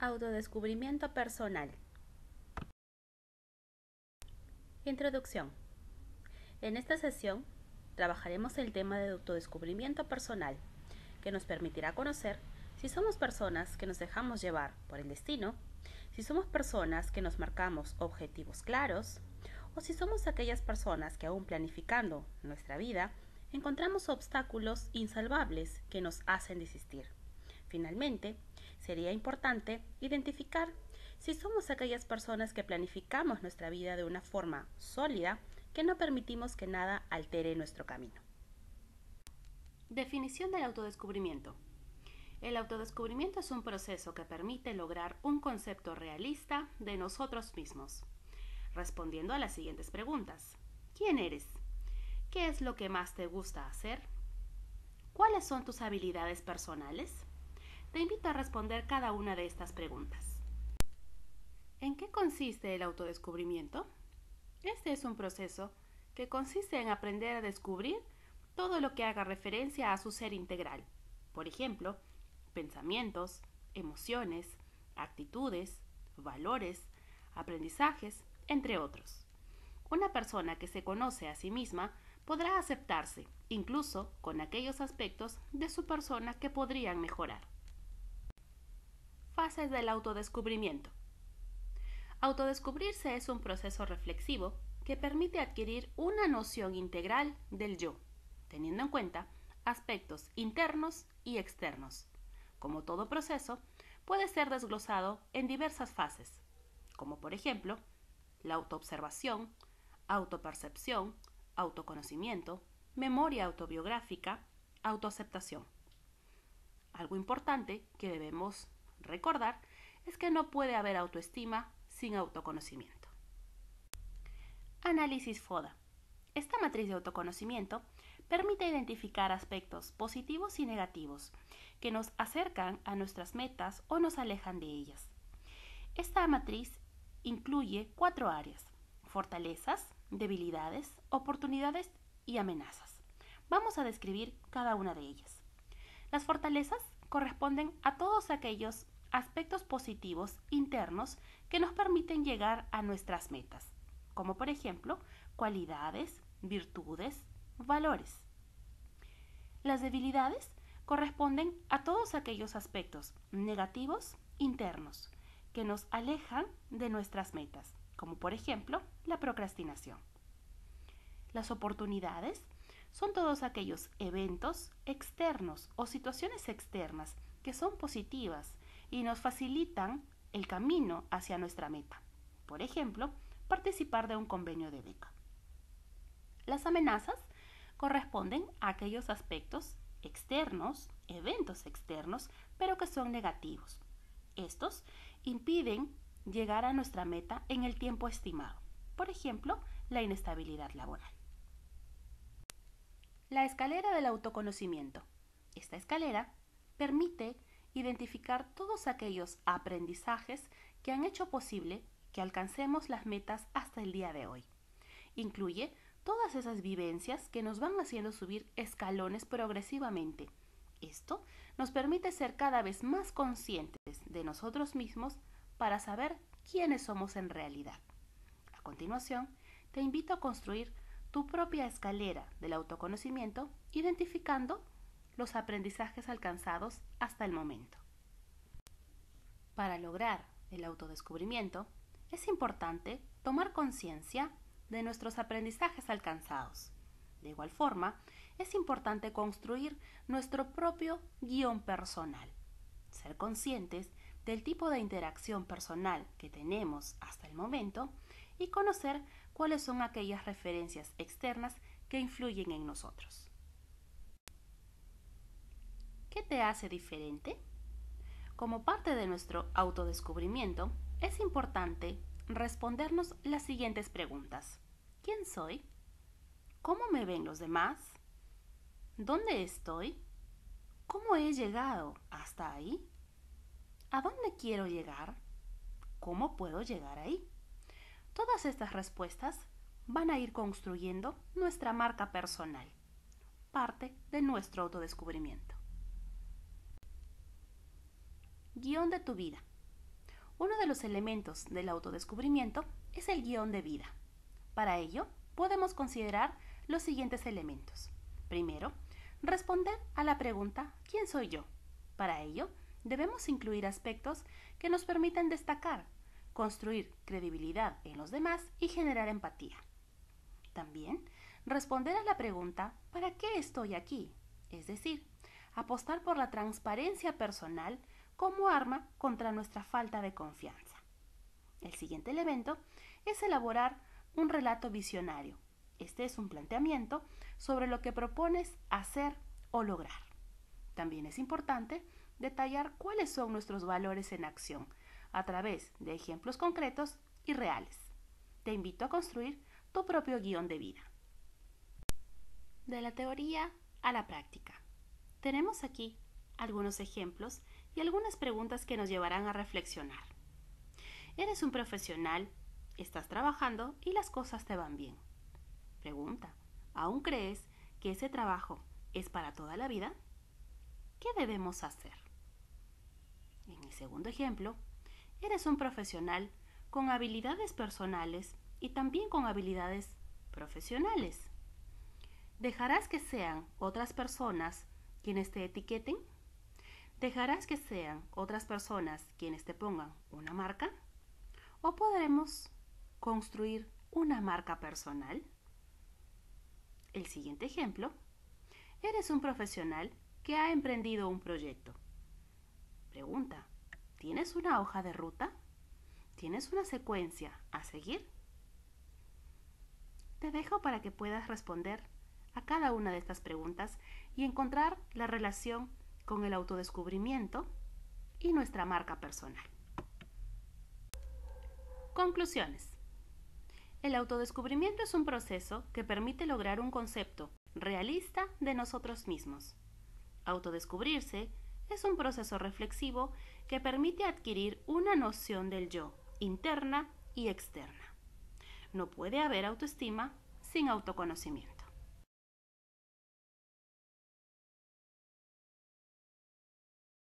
Autodescubrimiento personal. Introducción. En esta sesión trabajaremos el tema de autodescubrimiento personal, que nos permitirá conocer si somos personas que nos dejamos llevar por el destino, si somos personas que nos marcamos objetivos claros, o si somos aquellas personas que aún planificando nuestra vida, encontramos obstáculos insalvables que nos hacen desistir. Finalmente, sería importante identificar si somos aquellas personas que planificamos nuestra vida de una forma sólida que no permitimos que nada altere nuestro camino. Definición del autodescubrimiento. El autodescubrimiento es un proceso que permite lograr un concepto realista de nosotros mismos, respondiendo a las siguientes preguntas. ¿Quién eres? ¿Qué es lo que más te gusta hacer? ¿Cuáles son tus habilidades personales? Te invito a responder cada una de estas preguntas. ¿En qué consiste el autodescubrimiento? Este es un proceso que consiste en aprender a descubrir todo lo que haga referencia a su ser integral. Por ejemplo, pensamientos, emociones, actitudes, valores, aprendizajes, entre otros. Una persona que se conoce a sí misma podrá aceptarse, incluso con aquellos aspectos de su persona que podrían mejorar. Fases del autodescubrimiento. Autodescubrirse es un proceso reflexivo que permite adquirir una noción integral del yo, teniendo en cuenta aspectos internos y externos. Como todo proceso, puede ser desglosado en diversas fases, como por ejemplo la autoobservación, autopercepción, autoconocimiento, memoria autobiográfica, autoaceptación. Algo importante que debemos recordar es que no puede haber autoestima sin autoconocimiento. Análisis FODA. Esta matriz de autoconocimiento permite identificar aspectos positivos y negativos que nos acercan a nuestras metas o nos alejan de ellas. Esta matriz incluye cuatro áreas, fortalezas, debilidades, oportunidades y amenazas. Vamos a describir cada una de ellas. Las fortalezas corresponden a todos aquellos aspectos positivos internos que nos permiten llegar a nuestras metas, como por ejemplo cualidades, virtudes, valores. Las debilidades corresponden a todos aquellos aspectos negativos internos que nos alejan de nuestras metas, como por ejemplo la procrastinación. Las oportunidades son todos aquellos eventos externos o situaciones externas que son positivas y nos facilitan el camino hacia nuestra meta. Por ejemplo, participar de un convenio de beca. Las amenazas corresponden a aquellos aspectos externos, eventos externos, pero que son negativos. Estos impiden llegar a nuestra meta en el tiempo estimado. Por ejemplo, la inestabilidad laboral. La escalera del autoconocimiento. Esta escalera permite identificar todos aquellos aprendizajes que han hecho posible que alcancemos las metas hasta el día de hoy. Incluye todas esas vivencias que nos van haciendo subir escalones progresivamente. Esto nos permite ser cada vez más conscientes de nosotros mismos para saber quiénes somos en realidad. A continuación, te invito a construir tu propia escalera del autoconocimiento identificando los aprendizajes alcanzados hasta el momento. Para lograr el autodescubrimiento, es importante tomar conciencia de nuestros aprendizajes alcanzados. De igual forma, es importante construir nuestro propio guion personal, ser conscientes del tipo de interacción personal que tenemos hasta el momento y conocer cuáles son aquellas referencias externas que influyen en nosotros. ¿Qué te hace diferente? Como parte de nuestro autodescubrimiento, es importante respondernos las siguientes preguntas. ¿Quién soy? ¿Cómo me ven los demás? ¿Dónde estoy? ¿Cómo he llegado hasta ahí? ¿A dónde quiero llegar? ¿Cómo puedo llegar ahí? Todas estas respuestas van a ir construyendo nuestra marca personal, parte de nuestro autodescubrimiento. Guión de tu vida. Uno de los elementos del autodescubrimiento es el guion de vida. Para ello, podemos considerar los siguientes elementos. Primero, responder a la pregunta ¿quién soy yo? Para ello, debemos incluir aspectos que nos permitan destacar, construir credibilidad en los demás y generar empatía. También, responder a la pregunta ¿para qué estoy aquí? Es decir, apostar por la transparencia personal como arma contra nuestra falta de confianza. El siguiente elemento es elaborar un relato visionario. Este es un planteamiento sobre lo que propones hacer o lograr. También es importante detallar cuáles son nuestros valores en acción a través de ejemplos concretos y reales. Te invito a construir tu propio guion de vida. De la teoría a la práctica. Tenemos aquí algunos ejemplos y algunas preguntas que nos llevarán a reflexionar. Eres un profesional, estás trabajando y las cosas te van bien. Pregunta, ¿aún crees que ese trabajo es para toda la vida? ¿Qué debemos hacer? En el segundo ejemplo, eres un profesional con habilidades personales y también con habilidades profesionales. ¿Dejarás que sean otras personas quienes te etiqueten? ¿Dejarás que sean otras personas quienes te pongan una marca? ¿O podremos construir una marca personal? El siguiente ejemplo. Eres un profesional que ha emprendido un proyecto. Pregunta. ¿Tienes una hoja de ruta? ¿Tienes una secuencia a seguir? Te dejo para que puedas responder a cada una de estas preguntas y encontrar la relación con el autodescubrimiento y nuestra marca personal. Conclusiones. El autodescubrimiento es un proceso que permite lograr un concepto realista de nosotros mismos. Autodescubrirse es un proceso reflexivo que permite adquirir una noción del yo, interna y externa. No puede haber autoestima sin autoconocimiento.